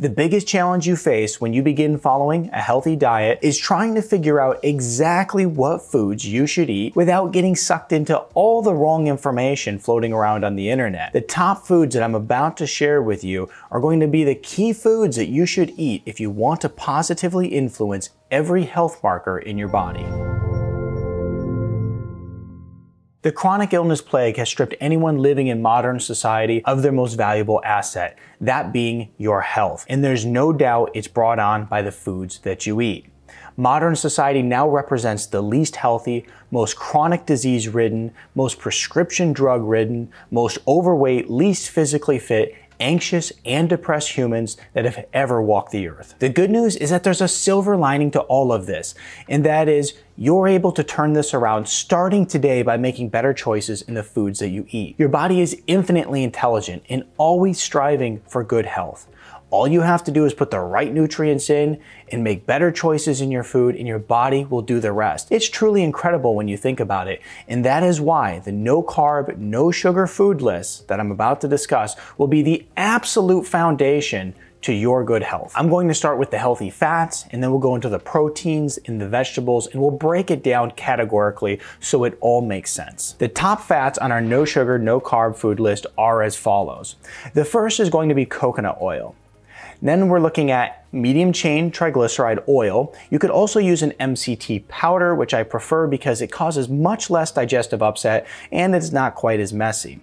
The biggest challenge you face when you begin following a healthy diet is trying to figure out exactly what foods you should eat without getting sucked into all the wrong information floating around on the internet. The top foods that I'm about to share with you are going to be the key foods that you should eat if you want to positively influence every health marker in your body. The chronic illness plague has stripped anyone living in modern society of their most valuable asset, that being your health. And there's no doubt it's brought on by the foods that you eat. Modern society now represents the least healthy, most chronic disease ridden, most prescription drug ridden, most overweight, least physically fit, anxious, and depressed humans that have ever walked the earth. The good news is that there's a silver lining to all of this, and that is you're able to turn this around starting today by making better choices in the foods that you eat. Your body is infinitely intelligent and always striving for good health. All you have to do is put the right nutrients in and make better choices in your food, and your body will do the rest. It's truly incredible when you think about it. And that is why the no carb, no sugar food list that I'm about to discuss will be the absolute foundation to your good health. I'm going to start with the healthy fats and then we'll go into the proteins and the vegetables and we'll break it down categorically so it all makes sense. The top fats on our no sugar, no carb food list are as follows. The first is going to be coconut oil. Then we're looking at medium chain triglyceride oil. You could also use an MCT powder, which I prefer because it causes much less digestive upset and it's not quite as messy.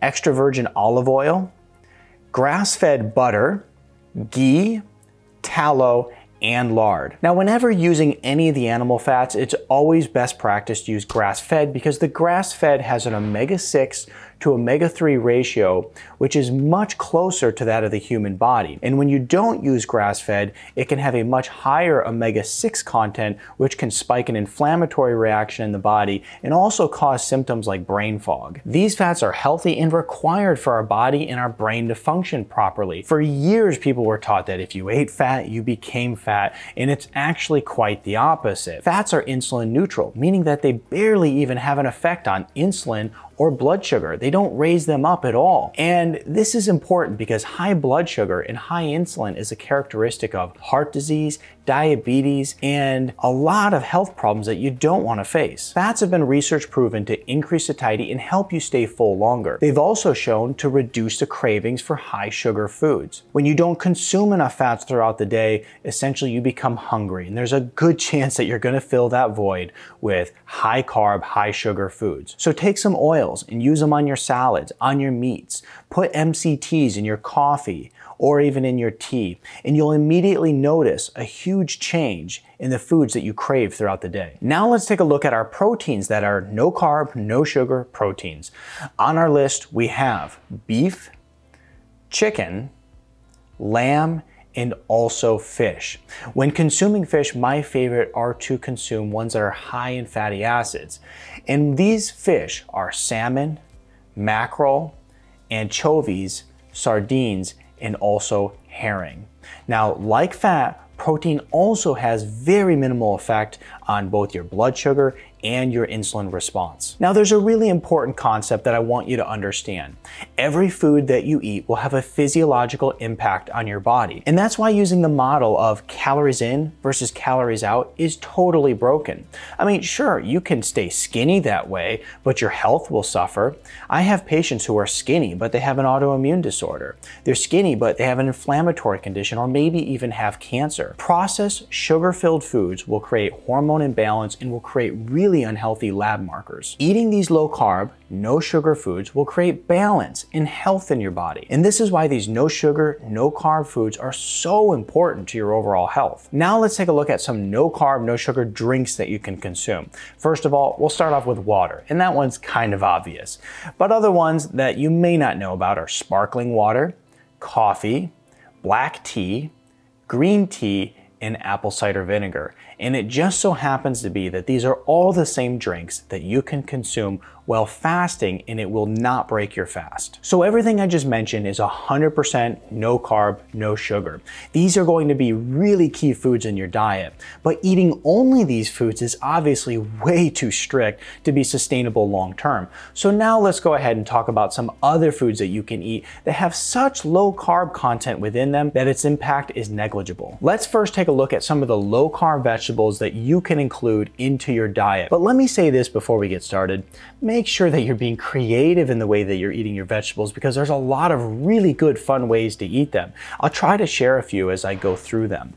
Extra virgin olive oil, grass-fed butter, ghee, tallow, and lard. Now, whenever using any of the animal fats, it's always best practice to use grass-fed because the grass-fed has an omega-6 to omega-3 ratio, which is much closer to that of the human body. And when you don't use grass-fed, it can have a much higher omega-6 content, which can spike an inflammatory reaction in the body and also cause symptoms like brain fog. These fats are healthy and required for our body and our brain to function properly. For years, people were taught that if you ate fat, you became fat, and it's actually quite the opposite. Fats are insulin neutral, meaning that they barely even have an effect on insulin or blood sugar. They don't raise them up at all. And this is important because high blood sugar and high insulin is a characteristic of heart disease, diabetes, and a lot of health problems that you don't want to face. Fats have been research proven to increase satiety and help you stay full longer. They've also shown to reduce the cravings for high sugar foods. When you don't consume enough fats throughout the day, essentially you become hungry, and there's a good chance that you're going to fill that void with high carb, high sugar foods. So take some oils and use them on your salads, on your meats. Put MCTs in your coffee or even in your tea, and you'll immediately notice a huge change in the foods that you crave throughout the day. Now let's take a look at our proteins that are no carb, no sugar proteins. On our list, we have beef, chicken, lamb, and also fish. When consuming fish, my favorite are to consume ones that are high in fatty acids. And these fish are salmon, mackerel, anchovies, sardines, and also herring. Now, like fat, protein also has very minimal effect on both your blood sugar and your insulin response. Now there's a really important concept that I want you to understand. Every food that you eat will have a physiological impact on your body. And that's why using the model of calories in versus calories out is totally broken. I mean, sure, you can stay skinny that way, but your health will suffer. I have patients who are skinny, but they have an autoimmune disorder. They're skinny, but they have an inflammatory condition or maybe even have cancer. Processed sugar-filled foods will create hormone imbalance and will create really really unhealthy lab markers. Eating these low carb, no sugar foods will create balance and health in your body. And this is why these no sugar, no carb foods are so important to your overall health. Now let's take a look at some no carb, no sugar drinks that you can consume. First of all, we'll start off with water, and that one's kind of obvious. But other ones that you may not know about are sparkling water, coffee, black tea, green tea, and apple cider vinegar. And it just so happens to be that these are all the same drinks that you can consume while fasting and it will not break your fast. So everything I just mentioned is 100% no carb, no sugar. These are going to be really key foods in your diet, but eating only these foods is obviously way too strict to be sustainable long term. So now let's go ahead and talk about some other foods that you can eat that have such low carb content within them that its impact is negligible. Let's first take a look at some of the low carb vegetables that you can include into your diet. But let me say this before we get started. Make make sure that you're being creative in the way that you're eating your vegetables because there's a lot of really good fun ways to eat them. I'll try to share a few as I go through them.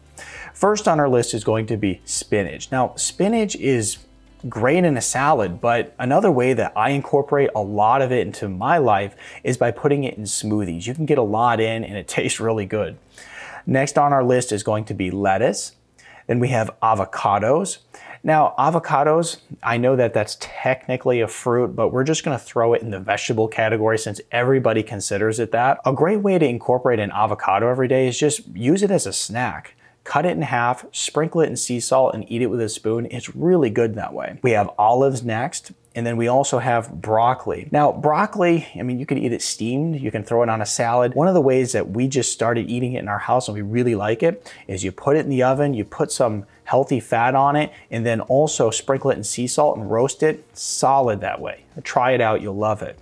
First on our list is going to be spinach. Now, spinach is great in a salad, but another way that I incorporate a lot of it into my life is by putting it in smoothies. You can get a lot in and it tastes really good. Next on our list is going to be lettuce. Then we have avocados. Now, avocados, I know that that's technically a fruit, but we're just gonna throw it in the vegetable category since everybody considers it that. A great way to incorporate an avocado every day is just use it as a snack cut it in half, sprinkle it in sea salt, and eat it with a spoon. It's really good that way. We have olives next. And then we also have broccoli. Now, broccoli, I mean, you could eat it steamed, you can throw it on a salad. One of the ways that we just started eating it in our house and we really like it is you put it in the oven, you put some healthy fat on it, and then also sprinkle it in sea salt and roast it solid that way. Try it out, you'll love it.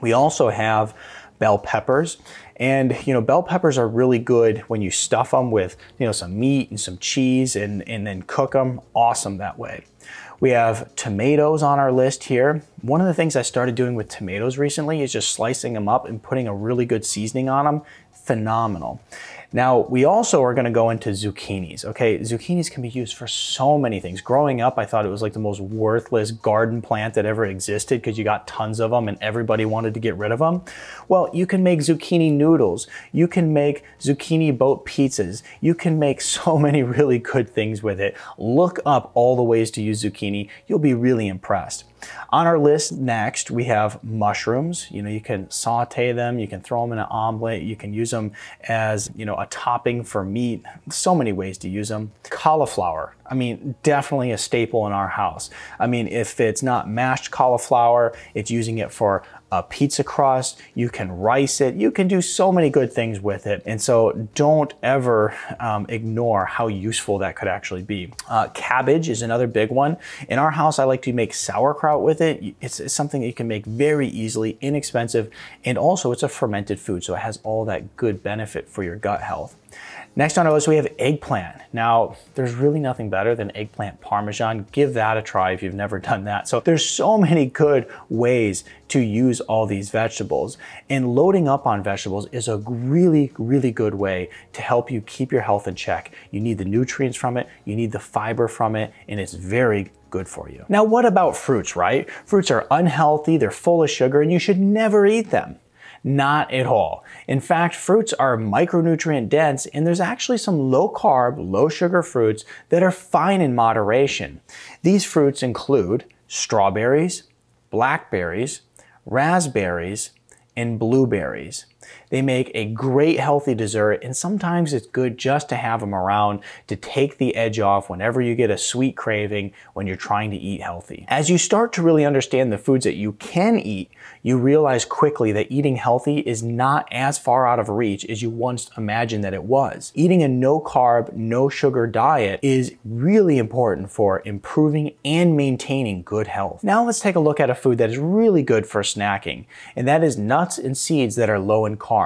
We also have bell peppers. And you know, bell peppers are really good when you stuff them with you know some meat and some cheese and, and then cook them. Awesome that way. We have tomatoes on our list here. One of the things I started doing with tomatoes recently is just slicing them up and putting a really good seasoning on them. Phenomenal. Now, we also are gonna go into zucchinis, okay? Zucchinis can be used for so many things. Growing up, I thought it was like the most worthless garden plant that ever existed because you got tons of them and everybody wanted to get rid of them. Well, you can make zucchini noodles. You can make zucchini boat pizzas. You can make so many really good things with it. Look up all the ways to use zucchini. You'll be really impressed. On our list next, we have mushrooms. You know, you can saute them, you can throw them in an omelet, you can use them as, you know, a topping for meat. So many ways to use them. Cauliflower. I mean, definitely a staple in our house. I mean, if it's not mashed cauliflower, it's using it for a pizza crust, you can rice it, you can do so many good things with it. And so don't ever um, ignore how useful that could actually be. Uh, cabbage is another big one. In our house, I like to make sauerkraut with it. It's, it's something that you can make very easily, inexpensive, and also it's a fermented food, so it has all that good benefit for your gut health. Next on our list, we have eggplant. Now, there's really nothing better than eggplant parmesan. Give that a try if you've never done that. So there's so many good ways to use all these vegetables. And loading up on vegetables is a really, really good way to help you keep your health in check. You need the nutrients from it, you need the fiber from it, and it's very good for you. Now, what about fruits, right? Fruits are unhealthy, they're full of sugar, and you should never eat them. Not at all. In fact, fruits are micronutrient dense and there's actually some low carb, low sugar fruits that are fine in moderation. These fruits include strawberries, blackberries, raspberries, and blueberries. They make a great healthy dessert and sometimes it's good just to have them around to take the edge off whenever you get a sweet craving when you're trying to eat healthy. As you start to really understand the foods that you can eat, you realize quickly that eating healthy is not as far out of reach as you once imagined that it was. Eating a no carb, no sugar diet is really important for improving and maintaining good health. Now let's take a look at a food that is really good for snacking, and that is nuts and seeds that are low in carbs.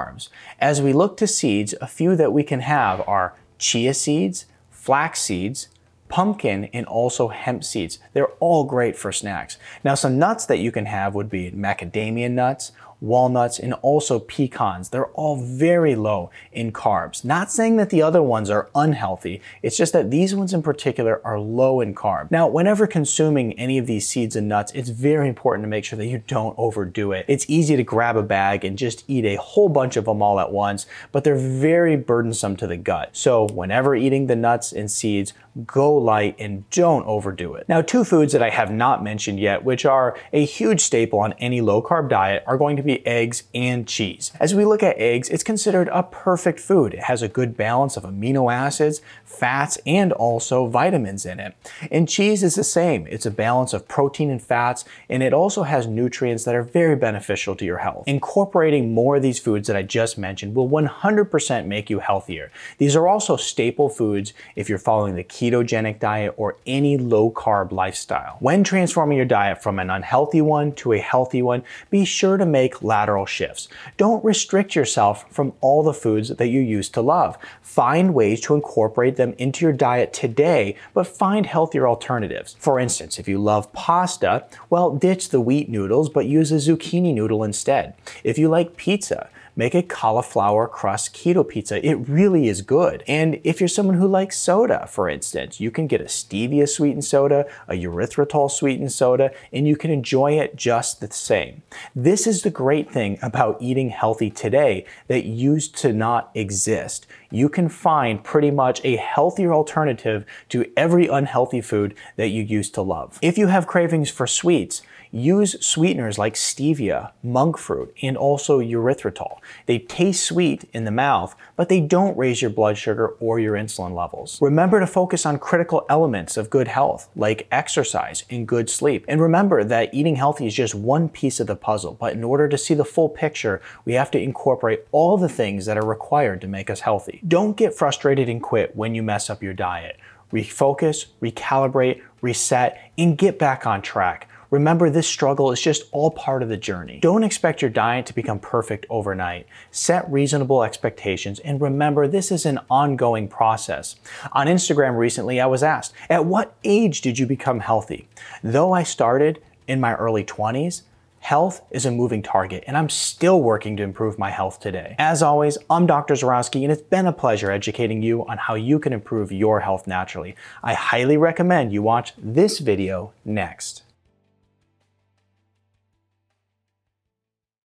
As we look to seeds, a few that we can have are chia seeds, flax seeds, pumpkin, and also hemp seeds. They're all great for snacks. Now, some nuts that you can have would be macadamia nuts, walnuts, and also pecans. They're all very low in carbs. Not saying that the other ones are unhealthy, it's just that these ones in particular are low in carbs. Now, whenever consuming any of these seeds and nuts, it's very important to make sure that you don't overdo it. It's easy to grab a bag and just eat a whole bunch of them all at once, but they're very burdensome to the gut. So whenever eating the nuts and seeds, go light and don't overdo it. Now, two foods that I have not mentioned yet, which are a huge staple on any low carb diet, are going to be be eggs and cheese. As we look at eggs, it's considered a perfect food. It has a good balance of amino acids, fats, and also vitamins in it. And cheese is the same. It's a balance of protein and fats, and it also has nutrients that are very beneficial to your health. Incorporating more of these foods that I just mentioned will 100% make you healthier. These are also staple foods if you're following the ketogenic diet or any low carb lifestyle. When transforming your diet from an unhealthy one to a healthy one, be sure to make lateral shifts. Don't restrict yourself from all the foods that you used to love. Find ways to incorporate them into your diet today, but find healthier alternatives. For instance, if you love pasta, well, ditch the wheat noodles, but use a zucchini noodle instead. If you like pizza, make a cauliflower crust keto pizza. It really is good. And if you're someone who likes soda, for instance, you can get a stevia sweetened soda, a erythritol sweetened soda, and you can enjoy it just the same. This is the great thing about eating healthy today that used to not exist. You can find pretty much a healthier alternative to every unhealthy food that you used to love. If you have cravings for sweets, use sweeteners like stevia, monk fruit, and also erythritol. They taste sweet in the mouth, but they don't raise your blood sugar or your insulin levels. Remember to focus on critical elements of good health, like exercise and good sleep. And remember that eating healthy is just one piece of the puzzle, but in order to see the full picture, we have to incorporate all the things that are required to make us healthy. Don't get frustrated and quit when you mess up your diet. Refocus, recalibrate, reset, and get back on track. Remember, this struggle is just all part of the journey. Don't expect your diet to become perfect overnight. Set reasonable expectations and remember this is an ongoing process. On Instagram recently, I was asked, at what age did you become healthy? Though I started in my early 20s, Health is a moving target, and I'm still working to improve my health today. As always, I'm Dr. Zyrowski, and it's been a pleasure educating you on how you can improve your health naturally. I highly recommend you watch this video next.